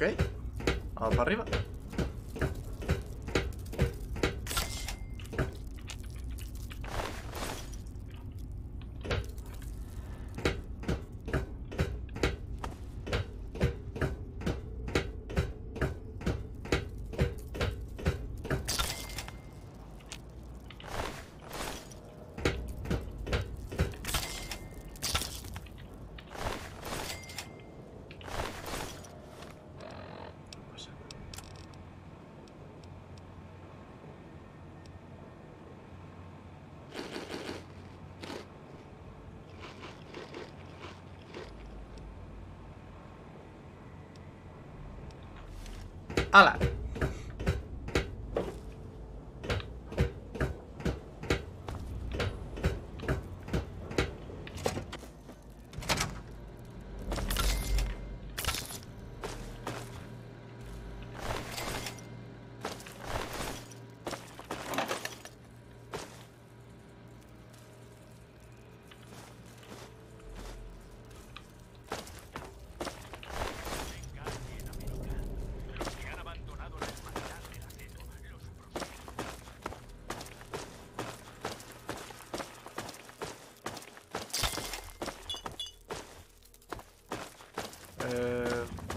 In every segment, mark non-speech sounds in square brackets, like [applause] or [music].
Ok. Vamos para arriba. ¡Hala! Eh,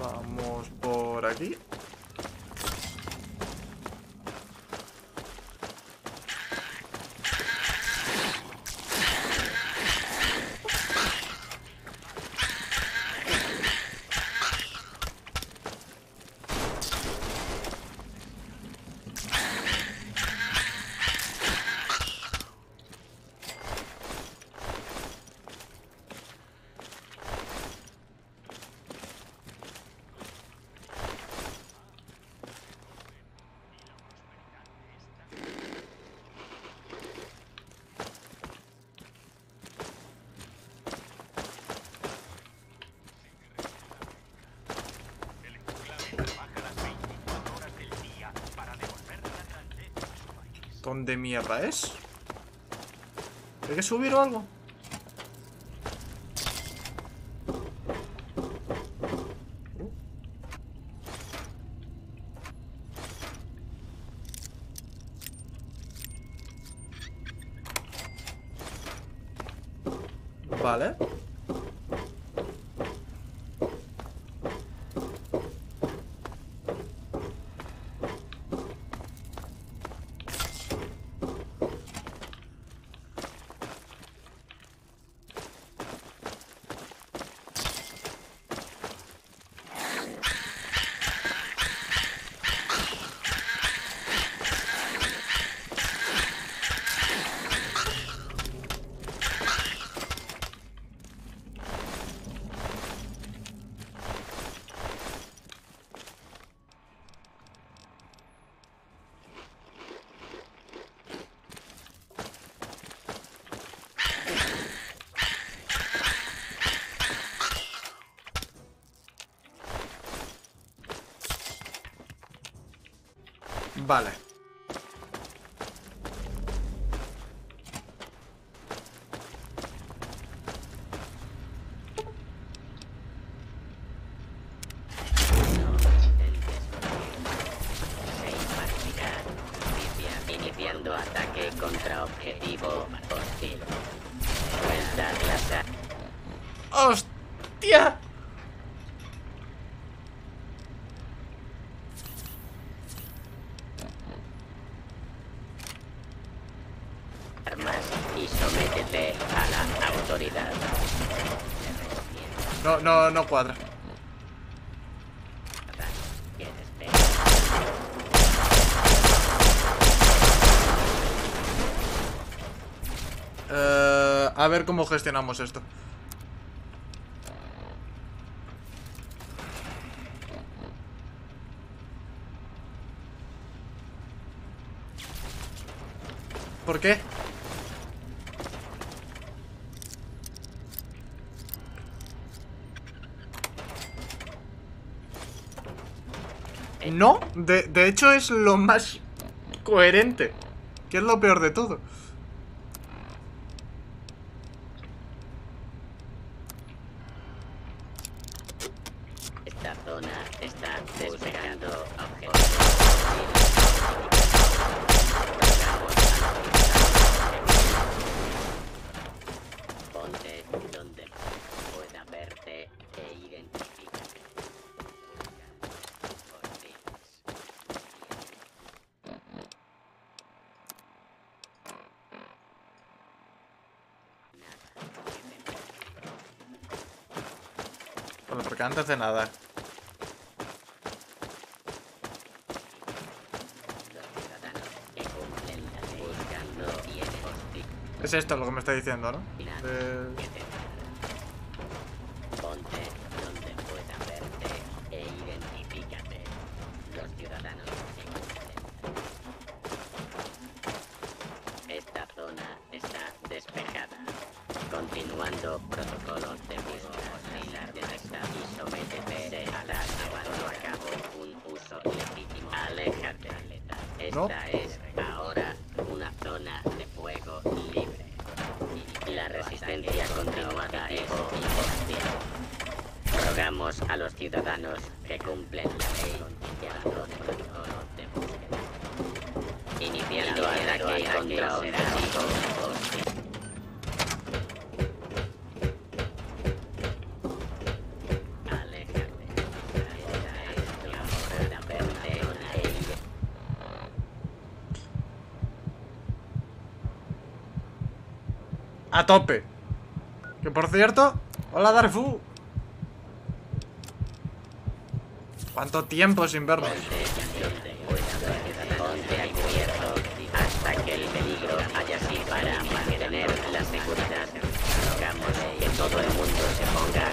vamos por aquí. ¿Dónde mierda es? ¿Hay que subir o algo? Vale. Armas y sométete a la autoridad. No, no, no cuadra. Eh, a ver cómo gestionamos esto. ¿Por qué? No, de, de hecho es lo más coherente. Que es lo peor de todo. Está zona está despejando objetivos. Ponte donde pueda verte e identifícate. Antes de nada. Es esto lo que me está diciendo, ¿no? Eh, Ponte donde pueda verte e identifícate. Los ciudadanos que cumplen. Esta zona está despejada. Continuando protocolos de busca y la detecta y sométete a la llevando a cabo un uso legítimo. Aléjate. Esta es ahora una zona de fuego libre. La resistencia continuada es imposible. Rogamos a los ciudadanos que cumplen la ley confiando en protocolos de búsqueda. Iniciando ataque contra objetivos. Aléjate. Esta es la hora de verte e ir tope. Que por cierto. Hola Darfu. ¿Cuánto tiempo sin vernos? Hasta que el peligro haya sido para mantener la seguridad. Rogamos que todo el mundo se ponga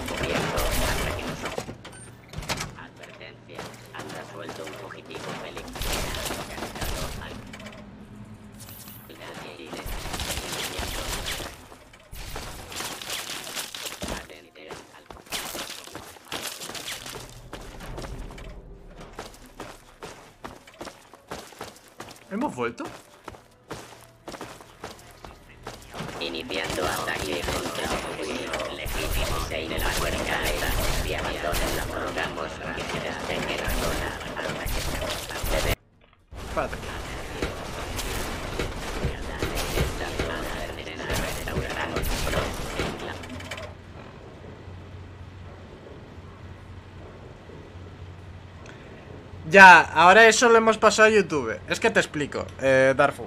Ya, ahora eso lo hemos pasado a YouTube. Es que te explico, eh, Darfu.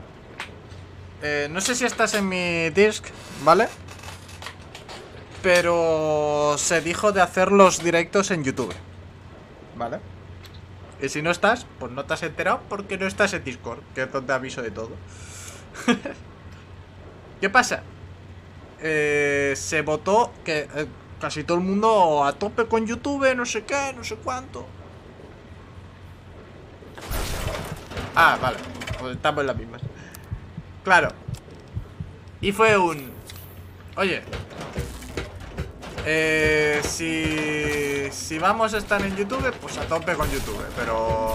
Eh, no sé si estás en mi disc, ¿vale? Pero se dijo de hacer los directos en YouTube. ¿Vale? Y si no estás, pues no te has enterado porque no estás en Discord, que es donde aviso de todo. [laughs] ¿Qué pasa? Eh, se votó que eh, casi todo el mundo a tope con YouTube, no sé qué, no sé cuánto. Ah, vale. Pues estamos en las mismas. Claro. Y fue un... Oye. Eh, si... Si vamos a estar en YouTube, pues a tope con YouTube. Pero...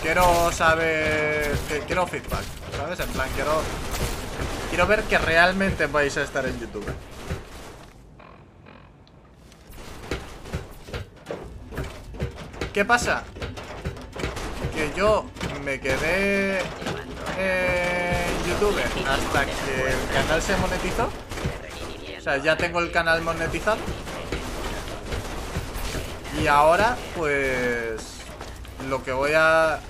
Quiero saber... Quiero feedback, ¿sabes? En plan, quiero... Quiero ver que realmente vais a estar en YouTube. ¿Qué pasa? Que yo me quedé en YouTube hasta que el canal se monetizó. O sea, ya tengo el canal monetizado. Y ahora, pues... Lo que voy a...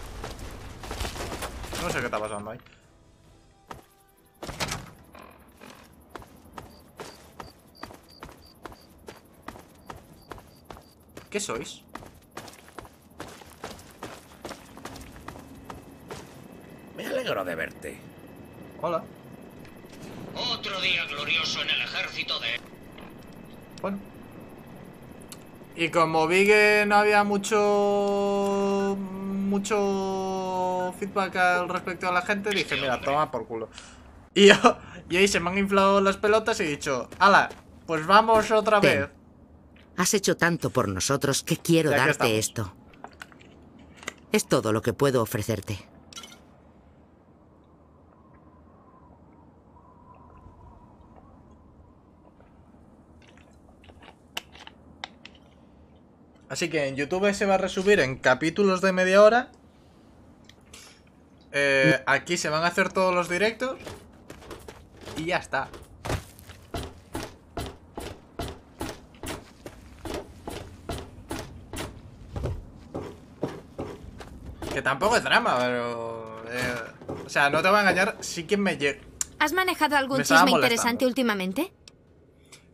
No sé qué está pasando ahí. ¿Qué sois? Me alegro de verte. Hola. Otro día glorioso en el ejército de... Bueno. Y como vi que no había mucho mucho feedback al respecto a la gente, dije, mira, toma por culo. Y, yo- y ahí se me han inflado las pelotas y he dicho, ala, pues vamos otra Ten. vez. Has hecho tanto por nosotros que quiero Ya darte esto. Es todo lo que puedo ofrecerte. Así que en YouTube se va a resumir en capítulos de media hora. Eh, aquí se van a hacer todos los directos. Y ya está. Que tampoco es drama, pero... eh, o sea, no te voy a engañar, sí que me llega... ¿Has manejado algún Me chisme interesante últimamente?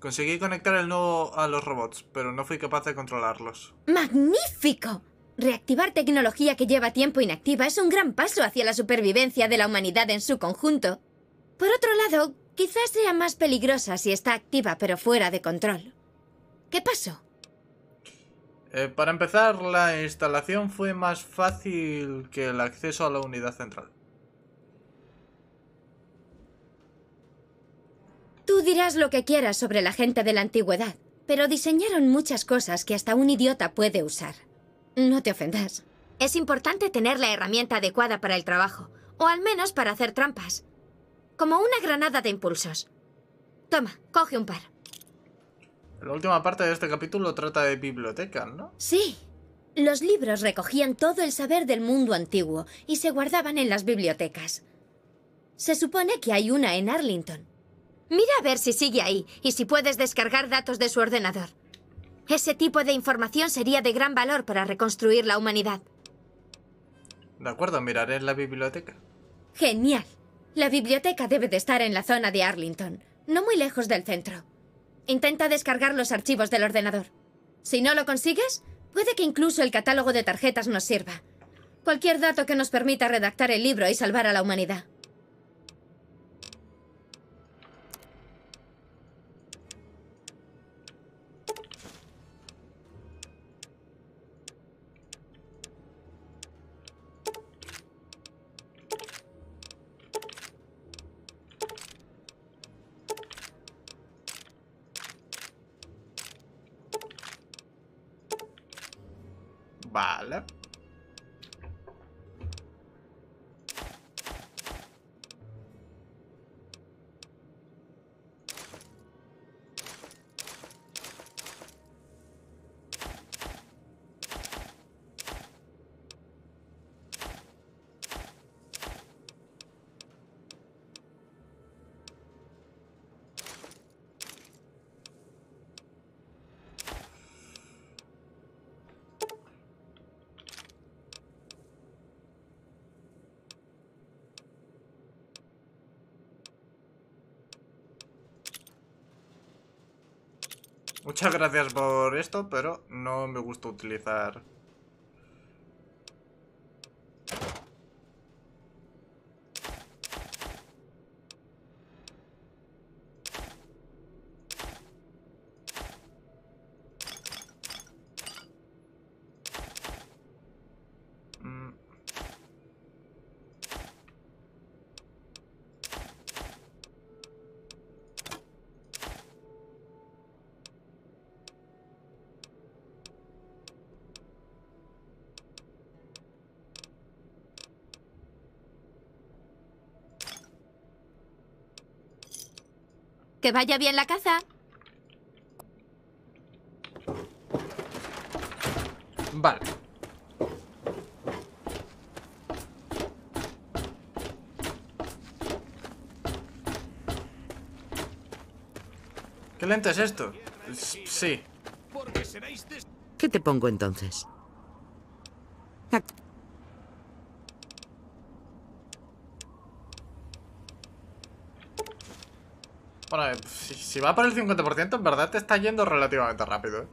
Conseguí conectar el nuevo a los robots, pero no fui capaz de controlarlos. ¡Magnífico! Reactivar tecnología que lleva tiempo inactiva es un gran paso hacia la supervivencia de la humanidad en su conjunto. Por otro lado, quizás sea más peligrosa si está activa pero fuera de control. ¿Qué pasó? Eh, para empezar, la instalación fue más fácil que el acceso a la unidad central. Tú dirás lo que quieras sobre la gente de la antigüedad, pero diseñaron muchas cosas que hasta un idiota puede usar. No te ofendas. Es importante tener la herramienta adecuada para el trabajo, o al menos para hacer trampas. Como una granada de impulsos. Toma, coge un par. La última parte de este capítulo trata de bibliotecas, ¿no? Sí. Los libros recogían todo el saber del mundo antiguo y se guardaban en las bibliotecas. Se supone que hay una en Arlington. Mira a ver si sigue ahí y si puedes descargar datos de su ordenador. Ese tipo de información sería de gran valor para reconstruir la humanidad. De acuerdo, miraré en la biblioteca. Genial. La biblioteca debe de estar en la zona de Arlington, no muy lejos del centro. Intenta descargar los archivos del ordenador. Si no lo consigues, puede que incluso el catálogo de tarjetas nos sirva. Cualquier dato que nos permita redactar el libro y salvar a la humanidad. Muchas gracias por esto, pero no me gusta utilizar... Que vaya bien la caza. Vale. ¿Qué lente es esto? Sí. ¿Qué te pongo entonces? Bueno, si, si va por el 50%, en verdad te está yendo relativamente rápido. ¿eh?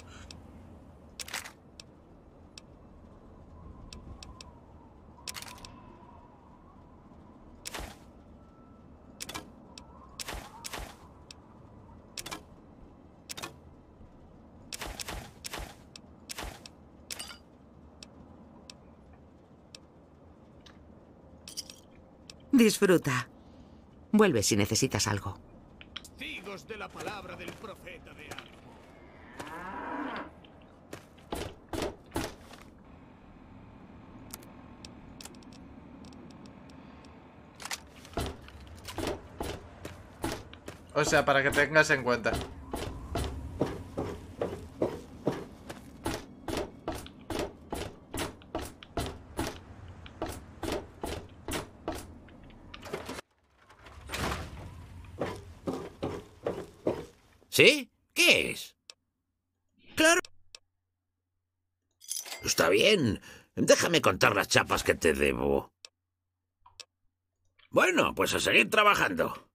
Disfruta. Vuelve si necesitas algo. De la palabra del profeta de Alba. O sea, para que tengas en cuenta. ¿Sí? ¿Qué es? Claro. Está bien. Déjame contar las chapas que te debo. Bueno, pues a seguir trabajando.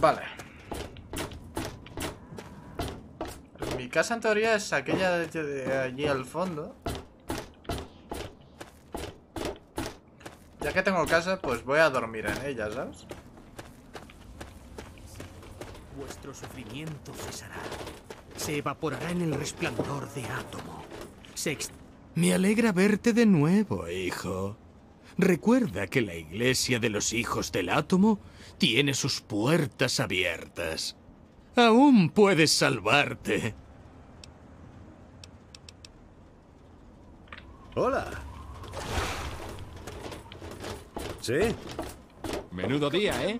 Vale. Mi casa en teoría es aquella de, de allí al fondo. Ya que tengo casa, pues voy a dormir en ella, ¿sabes? Vuestro sufrimiento cesará. Se evaporará en el resplandor de átomo. Se Me alegra verte de nuevo, hijo. Recuerda que la iglesia de los hijos del átomo tiene sus puertas abiertas. Aún puedes salvarte. Hola. ¿Sí? Menudo día, ¿eh?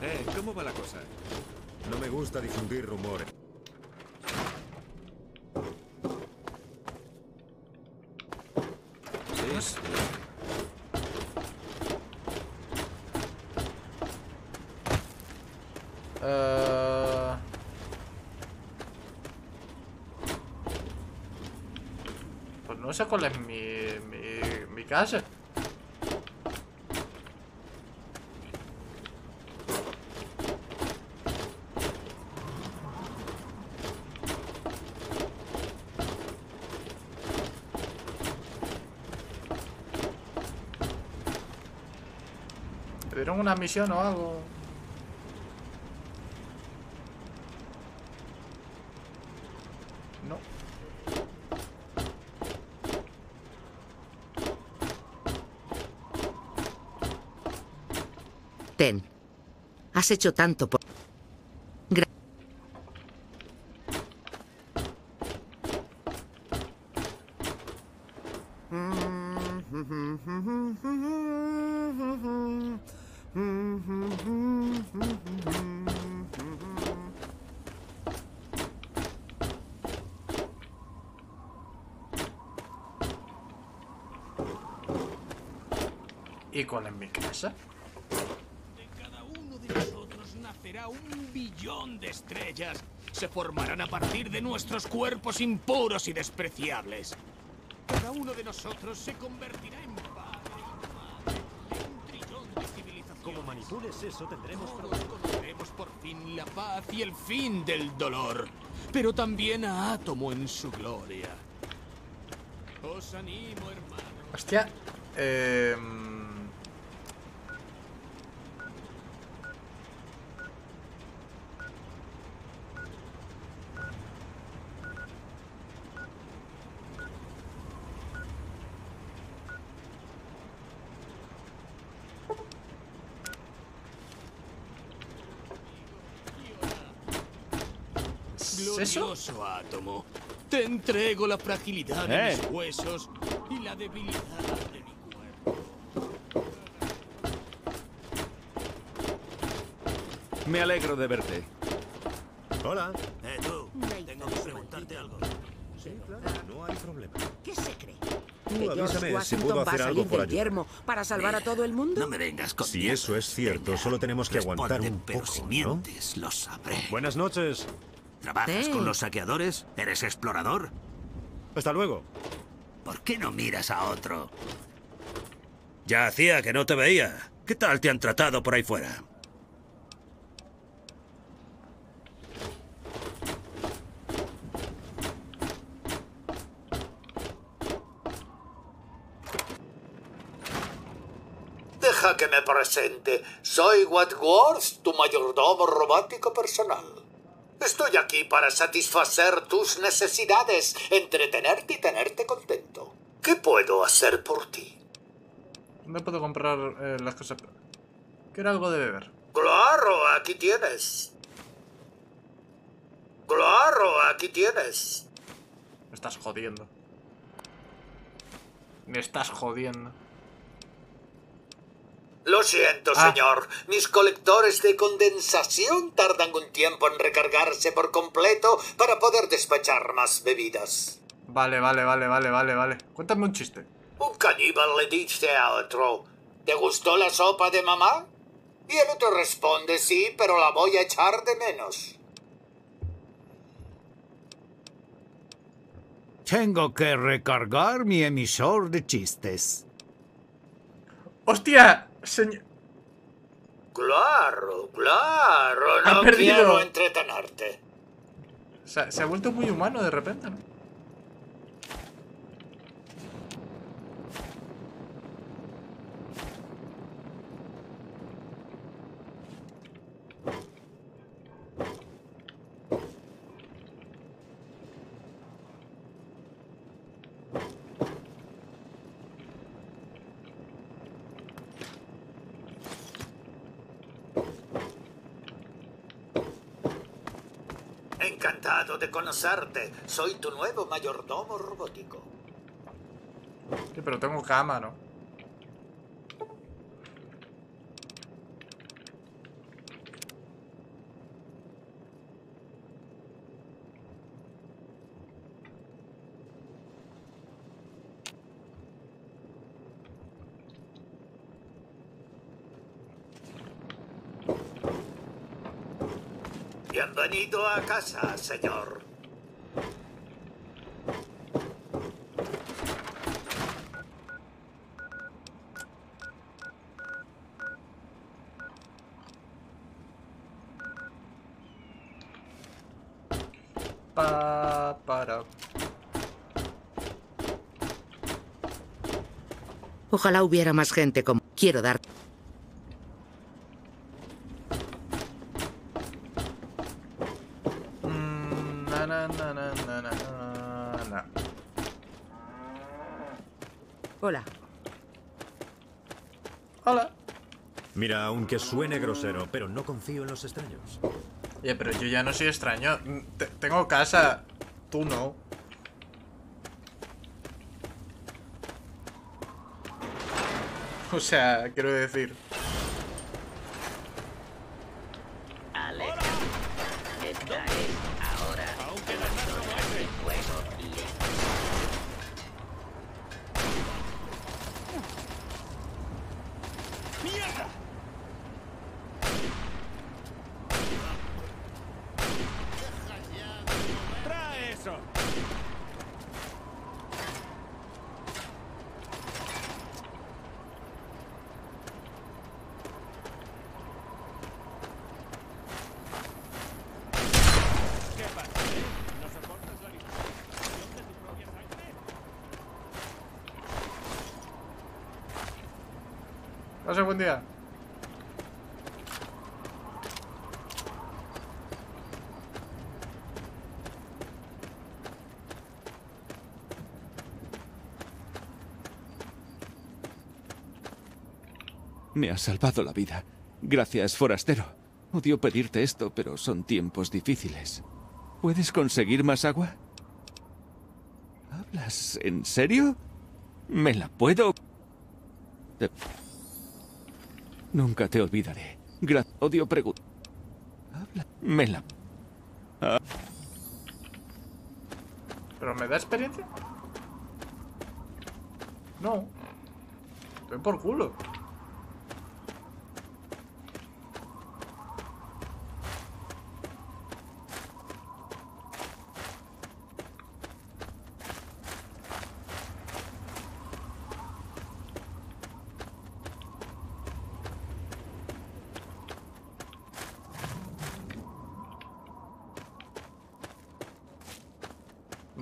Eh, ¿cómo va la cosa? No me gusta difundir rumores. Pues- Eh, no sé cuál es mi, mi, mi casa. ¿Te dieron una misión o algo? No. Ten. Has hecho tanto por... ¿Y cuál es mi casa? De cada uno de nosotros nacerá un billón de estrellas. Se formarán a partir de nuestros cuerpos impuros y despreciables. Cada uno de nosotros se convertirá en un trillón de civilizaciones. Como manipules eso, tendremos Todos conoceremos por fin la paz y el fin del dolor, pero también a Átomo en su gloria. Os animo, hermano. Hostia. Eh... ¿Es eso? Átomo. Te entrego la fragilidad de Eh. mis huesos y la debilidad de mi cuerpo. Me alegro de verte. Hola. Eh, tú. Tengo que preguntarte algo. Sí, claro, no hay problema. ¿Qué se cree? Tú ¿Que George avísame si Washington va a salir del yermo para salvar a todo el mundo? No me vengas con Si eso es cierto, solo tenemos que aguantar un poco, si ¿no? lo sabré. Buenas noches. ¿Trabajas con los saqueadores? ¿Eres explorador? Hasta luego. ¿Por qué no miras a otro? Ya hacía que no te veía. ¿Qué tal te han tratado por ahí fuera? Deja que me presente. Soy Wentworth, tu mayordomo robótico personal. Estoy aquí para satisfacer tus necesidades, entretenerte y tenerte contento. ¿Qué puedo hacer por ti? ¿Dónde puedo comprar eh, las cosas? Quiero algo de beber. Claro, aquí tienes. Claro, aquí tienes. Me estás jodiendo. Me estás jodiendo. Lo siento, Ah. señor. Mis colectores de condensación tardan un tiempo en recargarse por completo para poder despachar más bebidas. Vale, vale, vale, vale, vale, vale. Cuéntame un chiste. Un caníbal le dice a otro, ¿te gustó la sopa de mamá? Y el otro responde, sí, pero la voy a echar de menos. Tengo que recargar mi emisor de chistes. ¡Hostia! Señor... Claro, claro, Ha no perdido. quiero entretenerte. Se, ha- se ha vuelto muy humano de repente, ¿no? Encantado de conocerte. Soy tu nuevo mayordomo robótico. Sí, pero tengo cama, ¿no? Bienvenido a casa, señor. Pa, para. Ojalá hubiera más gente como... Quiero dar... na, na, na, na. Hola. Hola. Mira, aunque suene grosero, pero no confío en los extraños. Oye, pero yo ya no soy extraño. Mm, te- tengo casa. Tú no. O sea, quiero decir. Alexa. Esta es ahora la zona de fuego libre. ¡Mierda! ¡Trae eso! ¿Qué pasa? ¿No soportas la liberación de tu propia sangre? Buen día. Me has salvado la vida. Gracias, forastero. Odio pedirte esto, pero son tiempos difíciles. ¿Puedes conseguir más agua? ¿Hablas en serio? ¿Me la puedo...? Te- Nunca te olvidaré. Gra odio preguntar. Habla... Me la... Ah, ¿Pero me da experiencia? No. Estoy por culo.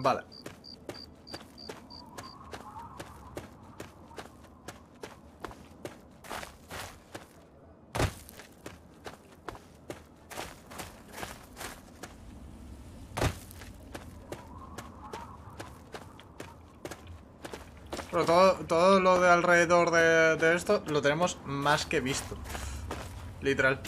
Vale. Pero todo, todo lo de de, de esto lo tenemos más que visto. Literal.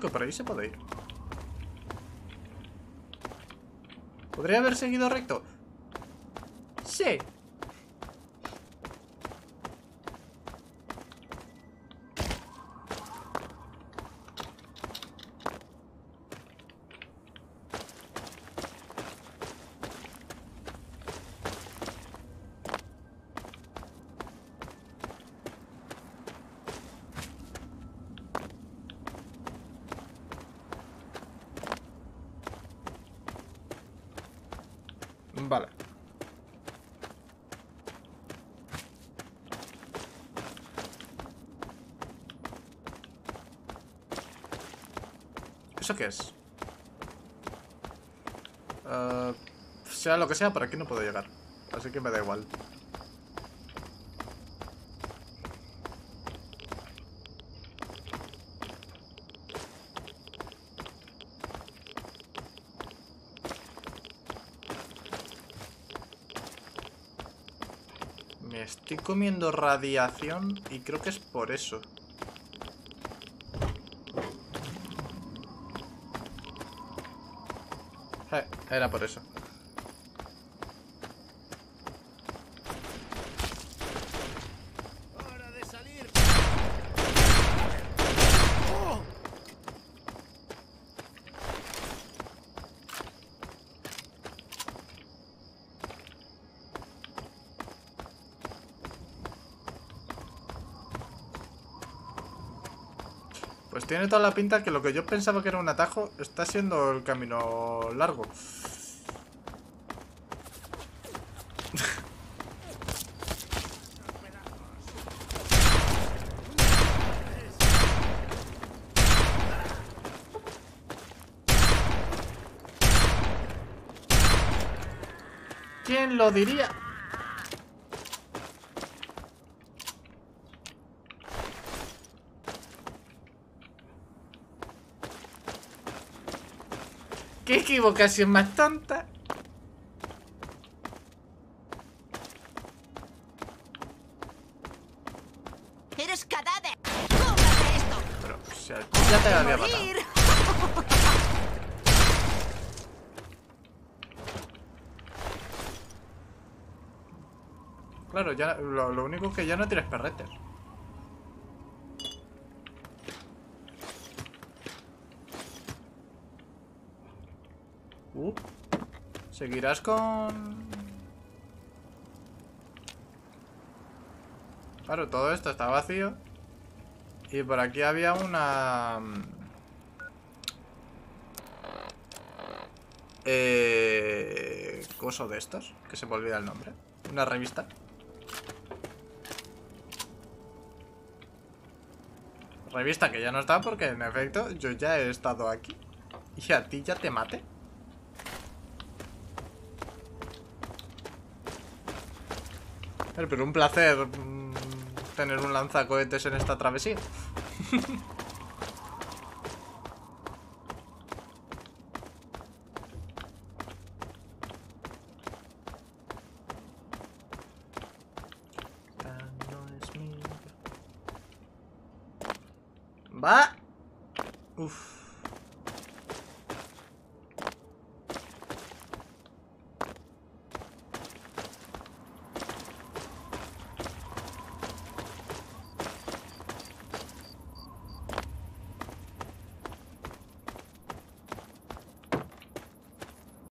Que por ahí se puede ir. ¿Podría haber seguido recto? Sí. Vale. ¿Eso qué es? Eh, sea lo que sea, por aquí no puedo llegar. Así que me da igual. Me estoy comiendo radiación y creo que es por eso. Era por eso. Pues tiene toda la pinta que lo que yo pensaba que era un atajo está siendo el camino largo. ¿Quién lo diría? ¿Qué equivocación más tonta? ¡Eres cadáver! ¡Cómate esto! Pero, o sea, ya te había matado. ¡Morir! Claro, ya lo, lo único que ya no tienes perretes. Uh, seguirás con... Claro, todo esto está vacío. Y por aquí había una... Eh... Coso de estos, que se me olvida el nombre. Una revista. Revista que ya no está porque en efecto yo ya he estado aquí. Y a ti ya te mate. Pero un placer mm, tener un lanzacohetes en esta travesía. [laughs]